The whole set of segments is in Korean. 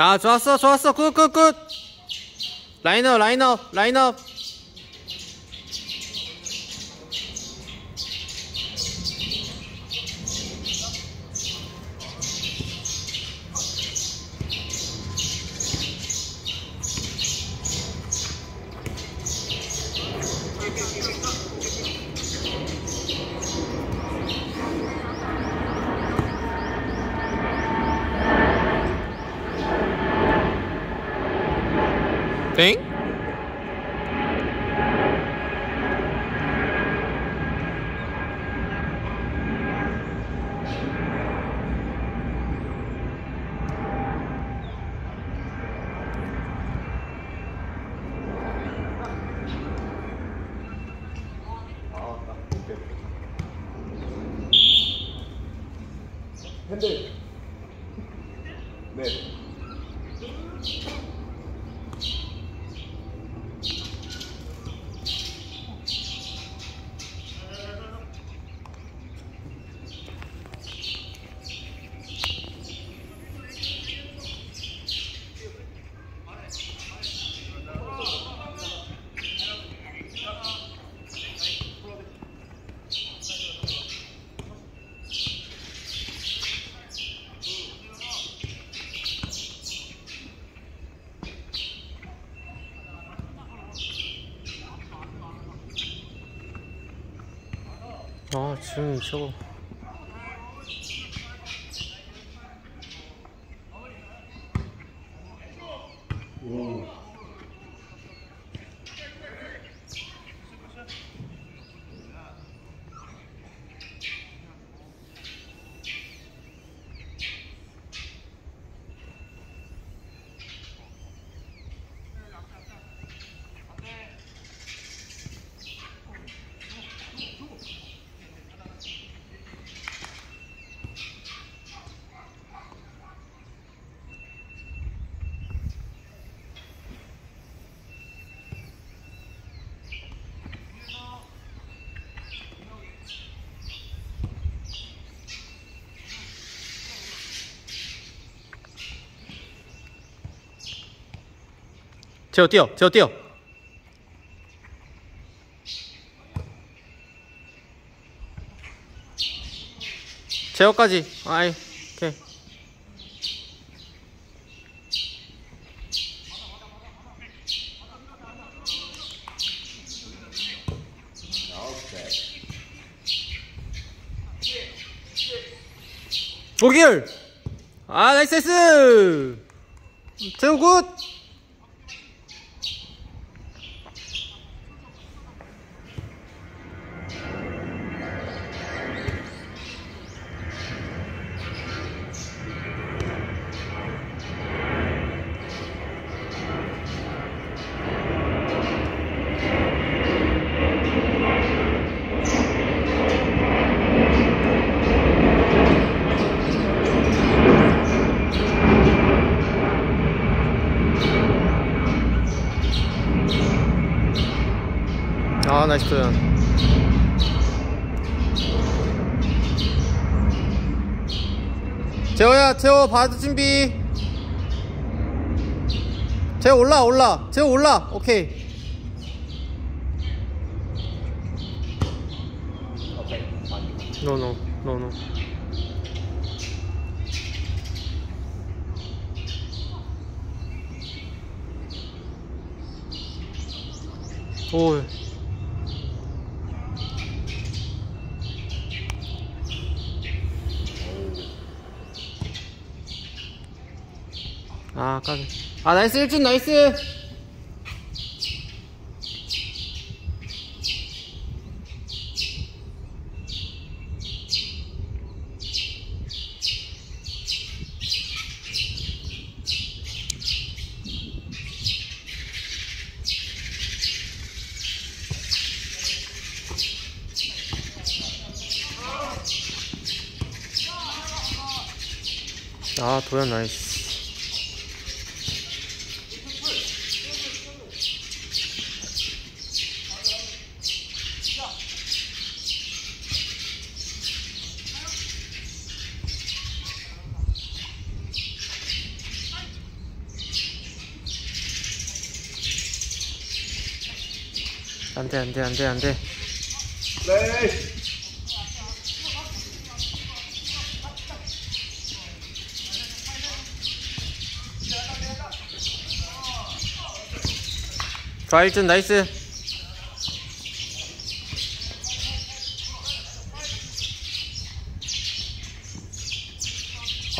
아 좋았어 좋았어. 굿굿굿. 라인업 라인업 라인업 네. 아 지금 저거 제어 뛰어 제어 뛰어. 제어까지. 아이 오케이. 오길 아 나이스 나이스! 제우 굿 나이스 표현 재호야 재호 바드 준비. 재호 올라 올라. 재호 올라. 오케이. 노노 노노 오 아, 까비. 아, 나이스, 1준 나이스! 아, 도현 나이스. 안돼 안돼 안돼 안돼 네. 자 1준 나이스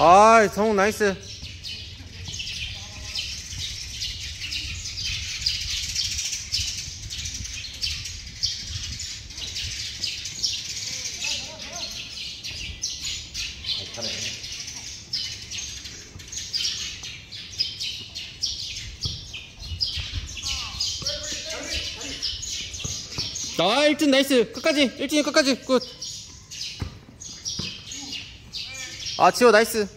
아이 성우 나이스 아 1준 나이스. 끝까지. 1준이 끝까지. 굿아 지호 나이스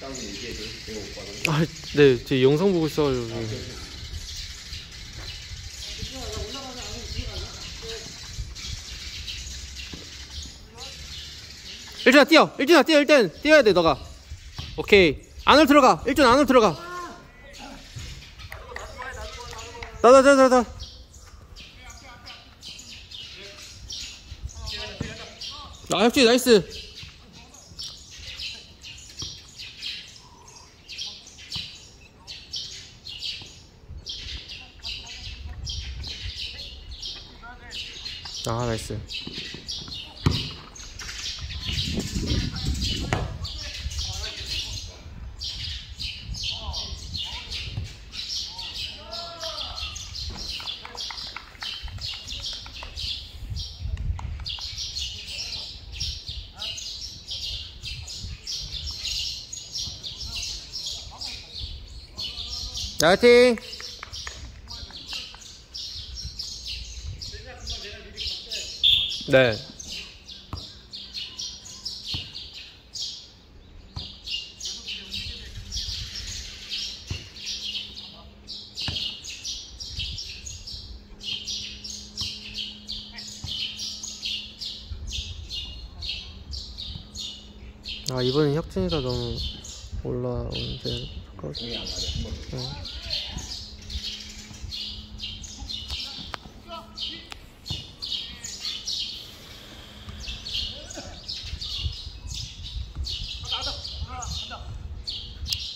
짱이 얘기해줘. 내가 오빠는. 아, 네, 제 영상 보고 있어요. 여기. 일준아 뛰어, 일준아 뛰어, 일단 뛰어야 돼 너가. 오케이, 안으로 들어가, 일준 안으로 들어가. 나나 나. 아 협지 나이스. 아 나이스. 자, 화이팅! 네. 아 이번엔 혁진이가 너무 올라오는데 안 가네.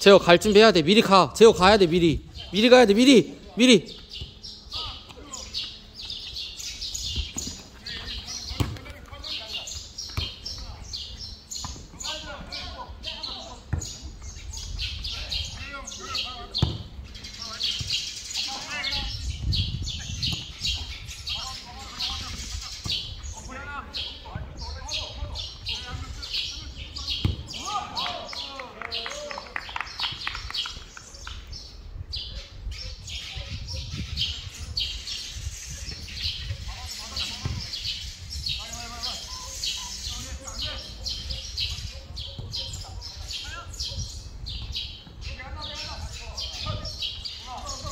재호 갈 준비해야 돼. 미리 가. 재호 가야 돼 미리. 미리 가야 돼 미리. 미리 어,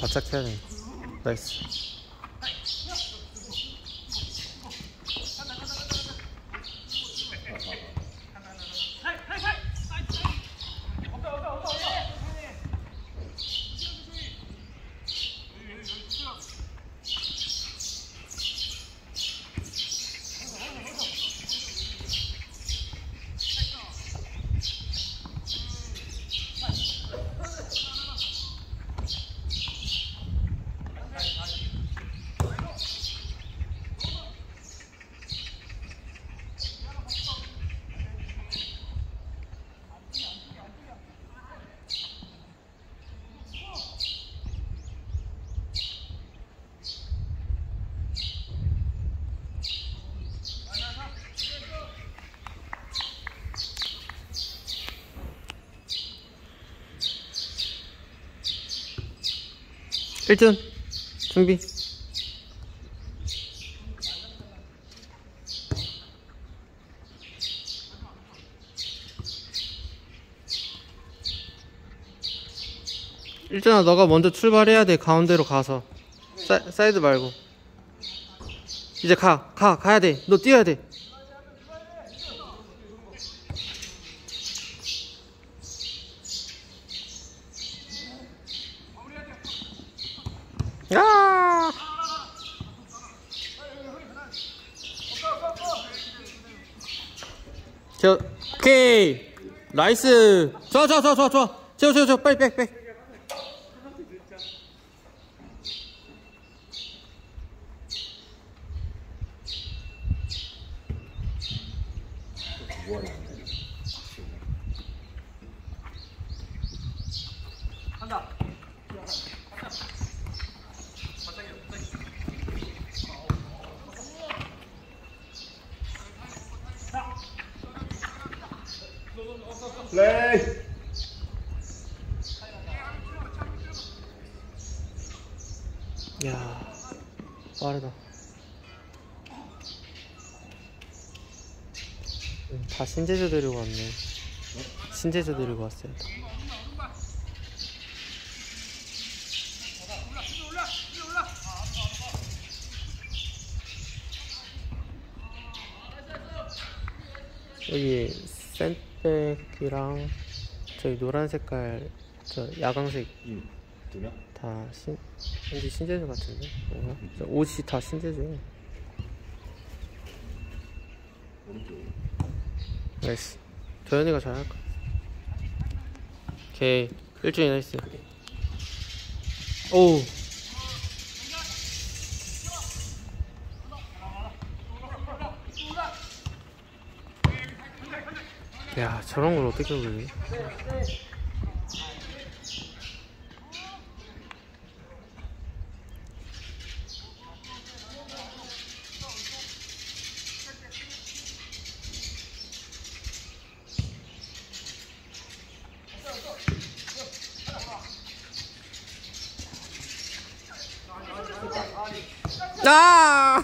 바짝 해야 돼 나이스 1준 준비. 일준아 너가 먼저 출발해야 돼 가운데로 가서. 사, 사이드 말고. 이제 가 가 가야 돼너 뛰어야 돼 저, 오케이. 라이스. 좋아, 좋아, 좋아, 좋아, 좋아. 채워, 채워, 채워. 빨리, 빨리, 빨리. 다 신제조 데리고 왔네 신제조 데리고 왔어요 다. 여기 샌백이랑 저희 노란 색깔 저 야광색 응. 다 신, 왠지 신제주 같은데? 뭔가? 저 옷이 다 신제주예요. 오른쪽. 나이스. 도현이가 잘할 거야. 오케이. 일주일 나이스. 오우. 야, 저런 걸 어떻게 보니? 아!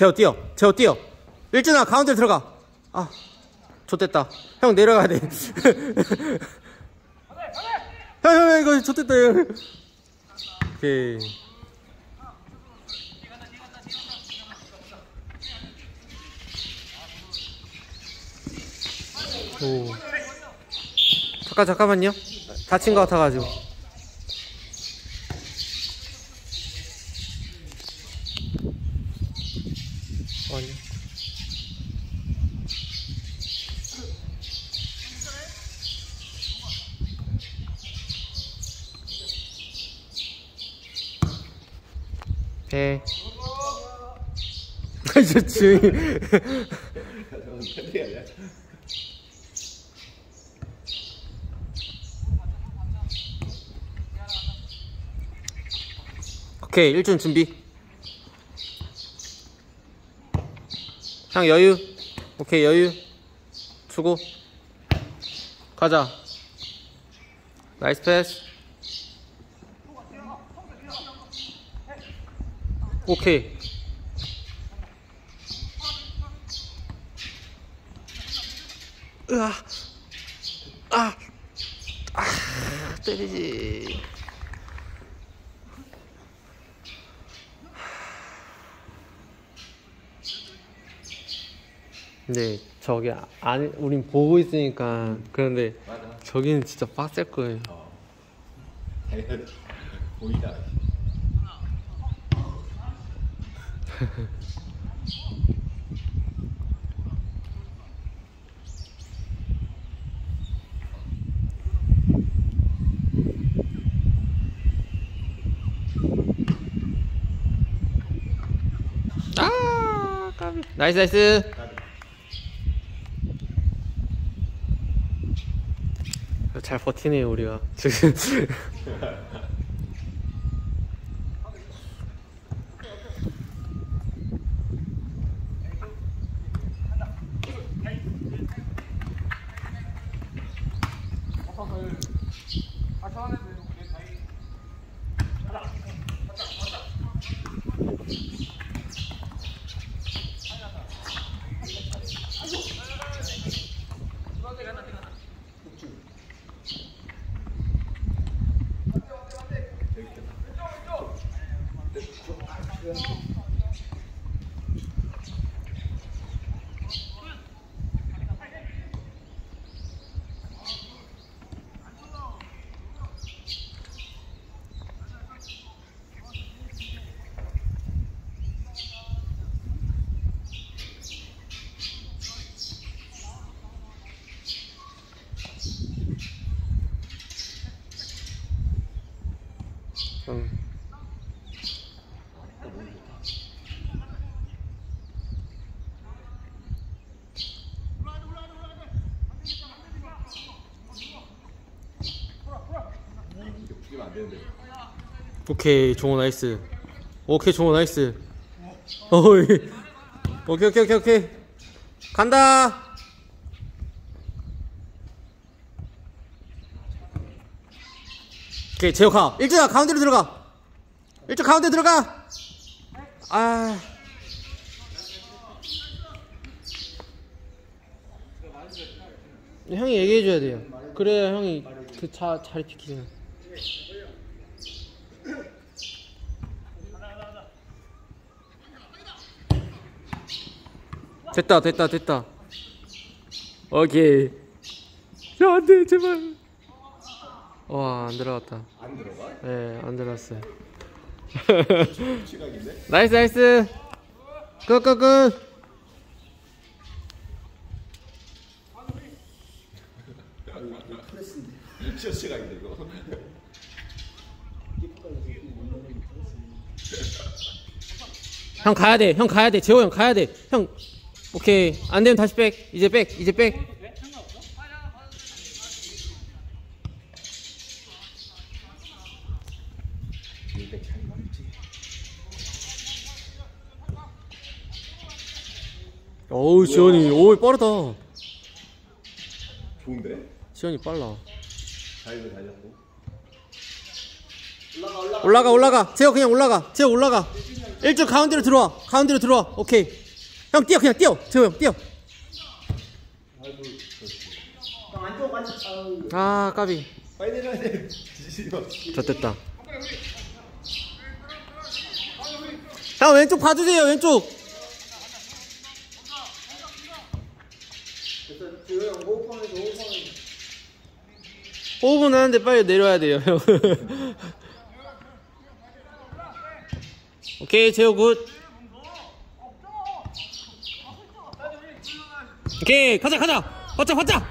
재호 뛰어. 재호 뛰어. 일준아 가운데 들어가. 아, 좋됐다. 형 내려가야 돼. 형, 형, 형, 이거 좋됐다. 형. 오케이. 오. 잠깐 잠깐만요. 다친 것 같아가지고. 아니. 배. 아니야? 오케이, 일준 준비. 형 여유. 오케이, 여유. 주고. 가자. 나이스 패스. 오케이. 으아 아, 아 때리지 근데 저기 아, 안 우린 보고 있으니까 그런데 맞아. 저기는 진짜 빡셀 거예요. 어. 보이다. 나이스 나이스. 잘 버티네요 우리가 지금. Yeah. 오케이 종호 nice. 오케이 종호 nice. 어이. 오케이 오케이 오케이 오케이. 간다. 오케이 가. 일주야 가운데로 들어가. 일주 가운데 들어가. 아. 형이 얘기해 줘야 돼요. 그래야 형이 그 자, 자리 비키잖아. 됐다 됐다 됐다. 오케이. 야 안돼 제발. 와 안 들어갔다. 안 들어가? 예 안 들어갔어요. 시각인데? nice nice. 끝끝끝. 시어 시각인데 이거. 형 가야 돼 형 가야 돼. 재호 형 가야 돼 형 오케이. 안 되면 다시 백. 이제 백. 이제 백. 어우 지현이. 오 빠르다. 좋은데? 지현이 빨라. 자유를 달렸고. 올라가 올라가. 재호 그냥 올라가. 재호 올라가. 일주 가운데로 들어와. 가운데로 들어와. 오케이 형 뛰어 그냥 뛰어. 재호 형 뛰어. 아 까비. 빨리. 좋됐다. 형 왼쪽 봐주세요 왼쪽. 호흡은 하는데 빨리 내려야 돼요 형. 오케이 재호 굿 오케이 가자 가자. 화자 화자.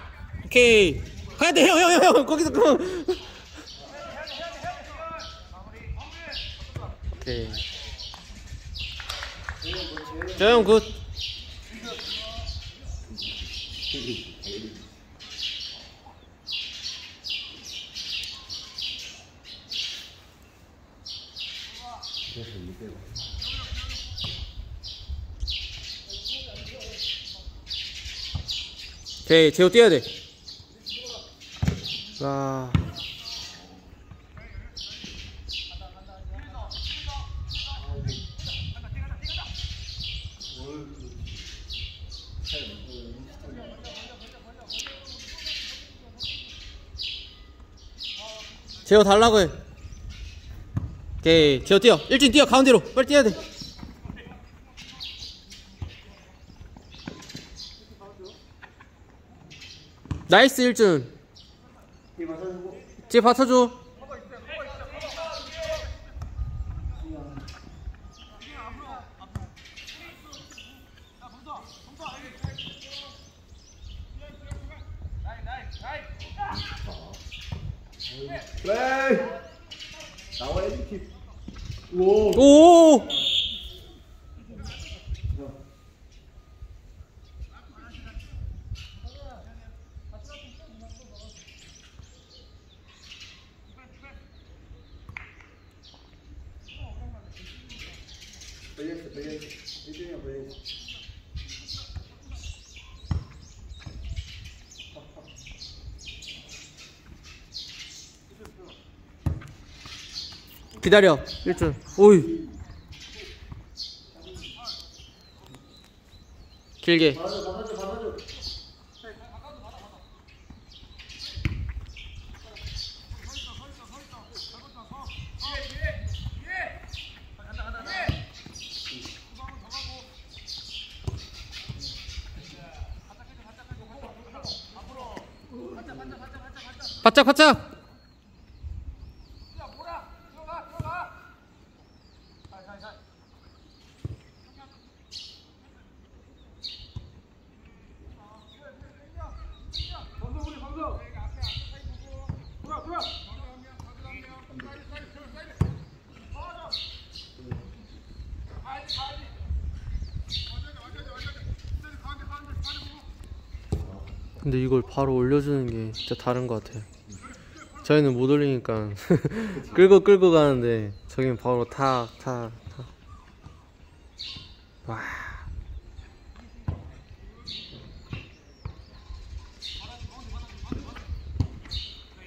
오케이. 가야 돼형형형 거기서 그 오케이. 재호 굿. 오케이 재호 뛰어야 돼 와. 재호 달라고 해. 오케이, 재호 뛰어. 일준 뛰어, 가운데로. 빨리 뛰어야 돼. nice 일준 이 맞아주고. 뒤에 받쳐줘. 나와야지 킥. 오. 오 걸렸어 걸렸어. 일준이가 걸렸어. 기다려. 일준 오이. 길게. 바짝 바짝 이걸 바로 올려주는 게 진짜 다른 것 같아요. 저희는 못 올리니까 끌고 끌고 가는데 저긴 바로 탁탁 탁. 와.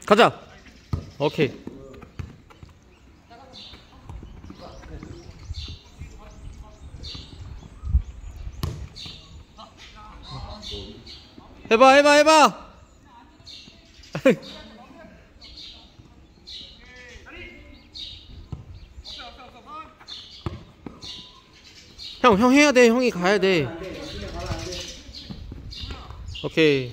가자. 오케이. 해봐 해봐 해봐. 형, 형 해야 돼. 형이 가야 돼. 오케이.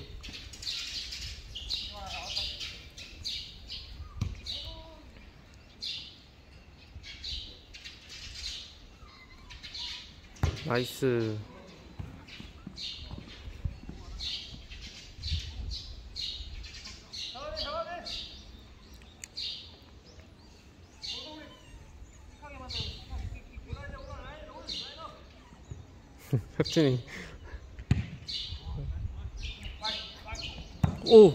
나이스. 혁진이. 오.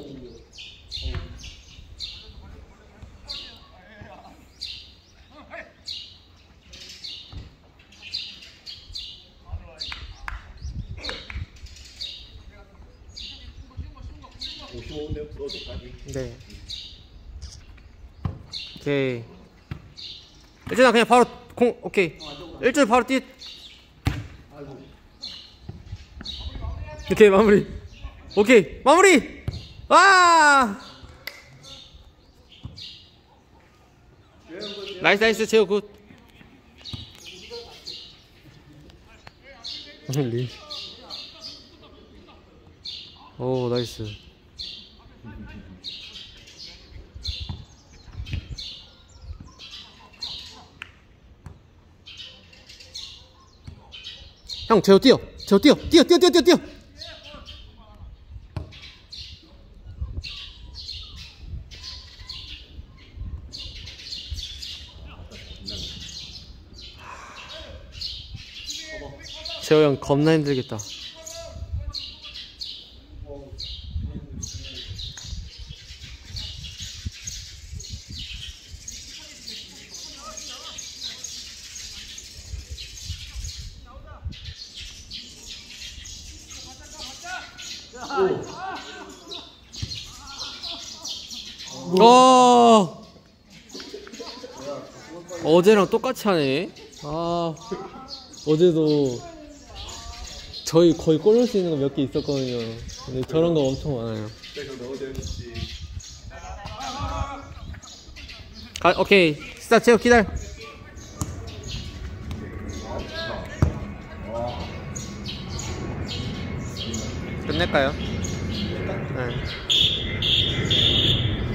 네. 오케이. 일준아 그냥 바로 공 오케이. 일준 바로 뛰. 오케이 마무리. 오케이 마무리. 와. nice nice 재호 good. 리. 오 나이스. 형 제호 뛰어. 제호 뛰어. 뛰어 뛰어 뛰어 뛰어 뛰어. 재호 형 겁나 힘들겠다. 어. 어제랑 똑같이 하네. 아. 어제도 저희 거의 골 넣을 수 있는 거 몇 개 있었거든요. 근데 저런 거 엄청 많아요. 되는지. 가, 오케이. 스타트 제어 기다려. 끝낼까요?